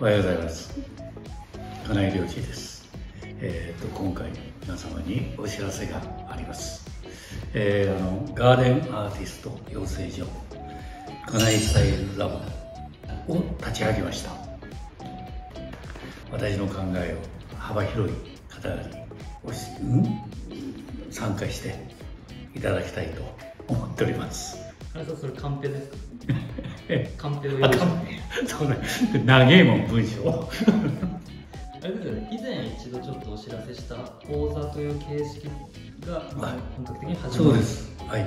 おはようございます。金井良二です。えー、と今回皆様にお知らせがあります。えー、あのガーデンアーティスト養成所金井スタイルラボを立ち上げました。私の考えを幅広い方々に参加していただきたいと思っております。あそれカンペですか？カンペを用意してそうね。長えもん文章。あれですよね。以前一度ちょっとお知らせした講座という形式が、まあ、本格的に始まる。そうです。はい。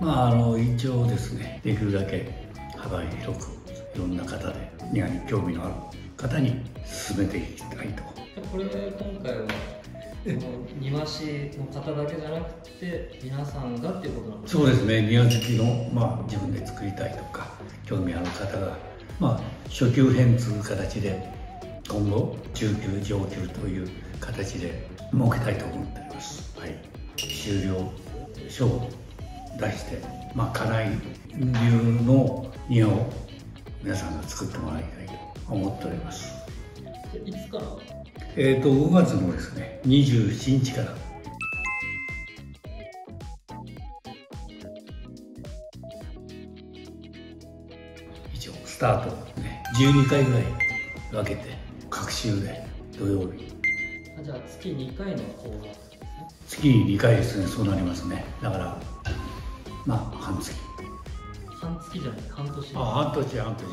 まああの一応ですね。できるだけ幅広くいろんな方で庭に興味のある方に進めていきたいと。これ今回は庭師の方だけじゃなくて皆さんがっていうことなんですかそうですね。庭好きの、まあ、自分で作りたいとか興味ある方が、まあ、初級編という形で今後中級上級という形で設けたいと思っております、はい、終了書を出して、まあ、家内流の庭を皆さんが作ってもらいたいと思っております。いつから？えっ、ー、と5月のですね27日から一応スタートね12回ぐらい分けて各週で土曜日。あじゃあ月2回の講座月に2回ですねそうなりますね。だからまあ半月。半月じゃない半年。あ半年半年。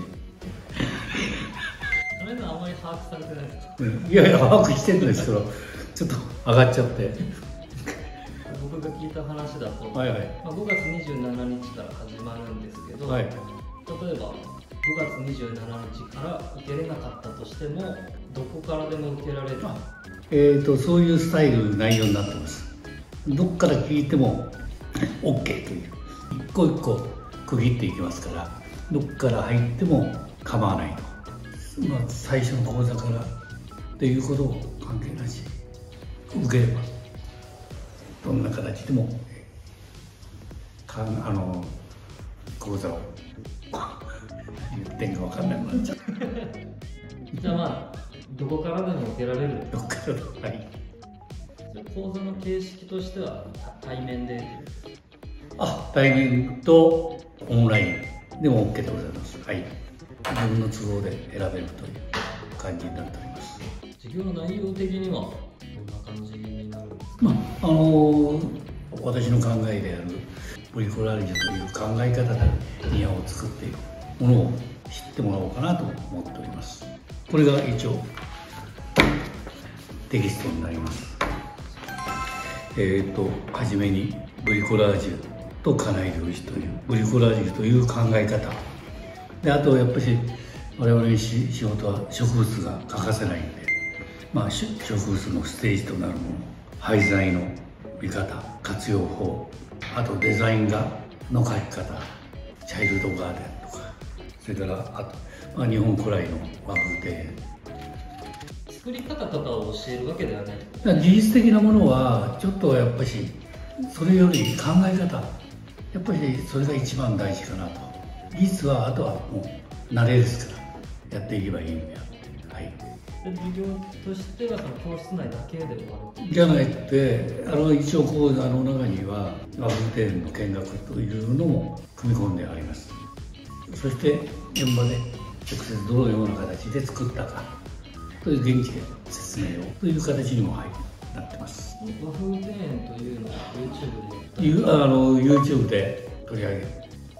あれのあまり把握されてないですか、うん、いやいや把握してるんですけどちょっと上がっちゃって。僕が聞いた話だと、はいはい。まあ、5月27日から始まるんですけど、はい、例えば5月27日から受けれなかったとしてもどこからでも受けられる？えーと、そういうスタイル内容になってます。どっから聞いても OK という。一個一個区切っていきますからどっから入っても構わないと、まあ、最初の講座からっていうことを関係なし受ければ。どんな形でもかあの講座を言ってん。か分かんなくなっちゃうじゃあまあどこからでも受けられる？どこからでもはい。講座の形式としては対面で？あ対面とオンライン。でも OK でございます。はい。自分の都合で選べるという感じになっております。授業の内容的にはどんな感じになるんですか、まああのー、私の考えであるブリコラージュという考え方で庭を作っていくものを知ってもらおうかなと思っております。これが一応テキストになります。えっ、ー、と初めにブリコラージュと家内領事というブリコラージュという考え方。であとやっぱり我々の仕事は植物が欠かせないんでまあ植物のステージとなるもの廃材の見方活用法あとデザイン画の描き方チャイルドガーデン。それからあと、まあ、日本古来の和風庭園作り方とかを教えるわけではない。技術的なものはちょっとやっぱりそれより考え方。やっぱりそれが一番大事かなと。技術はあとはもう慣れですからやっていけばいいんであってはい。授業としてはその教室内だけで終わる。じゃなくてあの一応講座の中には和風庭園の見学というのも組み込んでありますそして現場で直接どのような形で作ったか。という現地で説明をという形にも入なってます。和風庭園というのは YouTube であの YouTube で取り上げ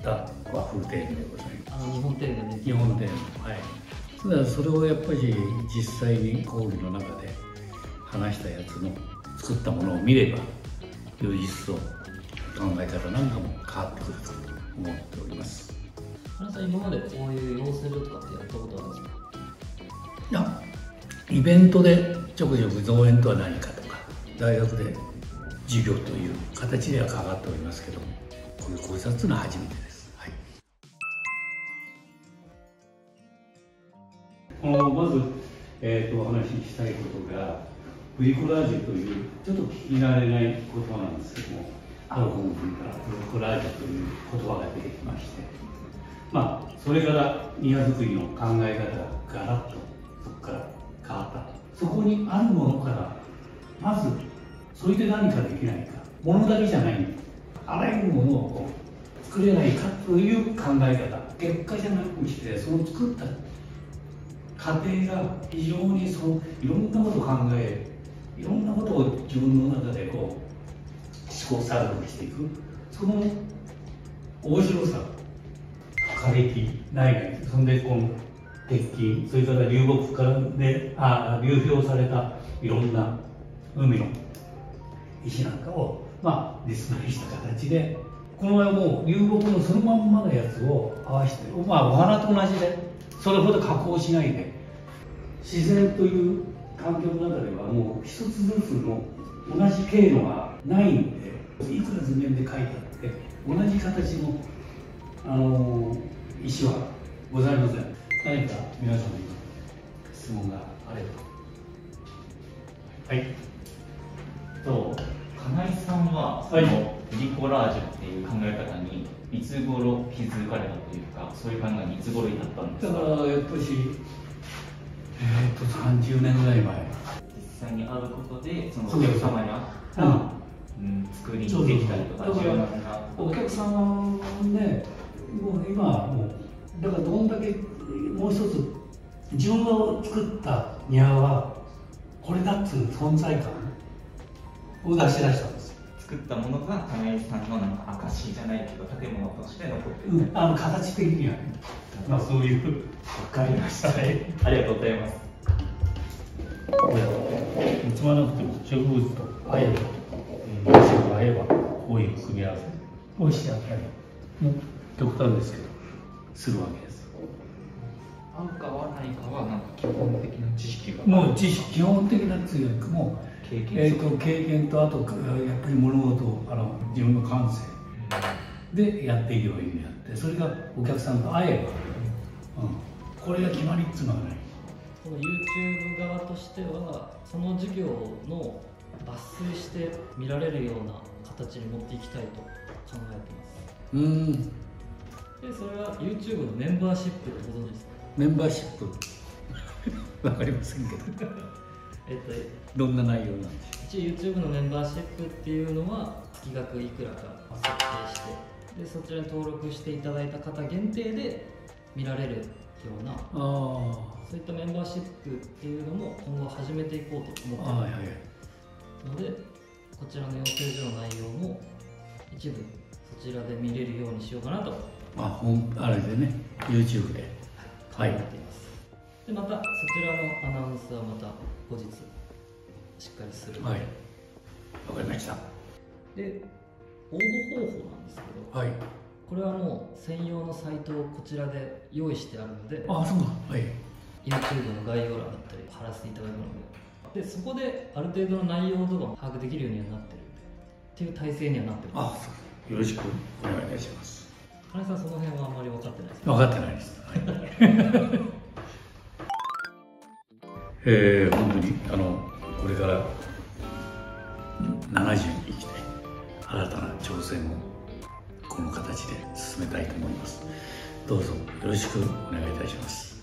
た和風庭園でございます。日本庭園で日本庭園。はい。ただそれをやっぱり実際に講義の中で話したやつの作ったものを見ればより一層考え方なんかも変わってくると思っております原さん今までこういう養成所とかってやったことあるんですかいやイベントでちょくちょく造園とは何かとか大学で授業という形では関わっておりますけどもこういう考察のは初めてです、はい、このまず、えーと、お話ししたいことがブリコラージュというちょっと聞き慣れない言葉なんですけどもあ。る本文からブリコラージュという言葉が出てきましてまあそれから庭作りの考え方がガラッとそこから変わった。そこにあるものからまずそれで何かできないか。ものだけじゃない。あらゆるものをこう作れないかという考え方。結果じゃなくしてその作った過程が非常にそのいろんなことを考えいろんなことを自分の中でこう試行錯誤していく。その面白さ。過激内外そんでこの鉄筋それから流木からであ流氷されたいろんな海の石なんかをまあディスプレイした形でこの場合もう流木のそのまんまのやつを合わせてまあお花と同じでそれほど加工しないで自然という環境の中ではもう一つずつの同じ経路がないんでいくら図面で書いてあって同じ形の、あのー、石はございません何か皆様に質問があれば。はい。と金井さんはその、リコラージュっていう考え方にいつ頃気づかれたというかそういう考えにいつ頃になったんですか？だからやっぱりえー、っと30年ぐらい前。実際に会うことでそのお客様に合った、うん、作りにできたりとかお客様ねもう今もうだからどんだけもう一つ自分が作った庭はこれだっつう存在感を出し出したんです。作ったものが金井さんのなんか証じゃないけど建物として残ってる、うん、あの形的には。ね、まあ、そういう分かりました、ね、ありがとうございます。つまなくても植物とあえば、えー、あえばこういう組み合わせ。をしてあったり。も極端ですけどするわけです。合うか合わないかはなんか基本的な知識が。もう知識基本的な強くも経験,、えーと、経験とあとやっぱり物事をあの自分の感性。でやっていけばいいんであってそれがお客さんと会えば、うん、これが決まりっつうのはない。この YouTube 側としてはその授業の抜粋して見られるような形に持っていきたいと考えてます。うんでそれは YouTube のメンバーシップってご存知ですか？メンバーシップ。わかりませんけど。えっとどんな内容なんでしょう？一応 YouTube のメンバーシップっていうのは月額いくらか設定してでそちらに登録していただいた方限定で見られるようなそういったメンバーシップっていうのも今後始めていこうと思っているのでこちらの養成所の内容も一部そちらで見れるようにしようかなとああれでね YouTube で。考えています、はい、でまたそちらのアナウンスはまた後日しっかりするはい。わかりました。で応募方法なんですけど、はい、これはもう専用のサイトをこちらで用意してあるので。あそうだ。はい。YouTube の概要欄だったり貼らせていただくので。でそこである程度の内容とかも把握できるようにはなってる。っていう体制にはなってます。あそう。よろしくお願いいたします金さんその辺はあんまり分かってないです分かってないです、はい。えー、本当にあのこれから70に生きて新たな挑戦をこの形で進めたいと思います。どうぞよろしくお願いいたします。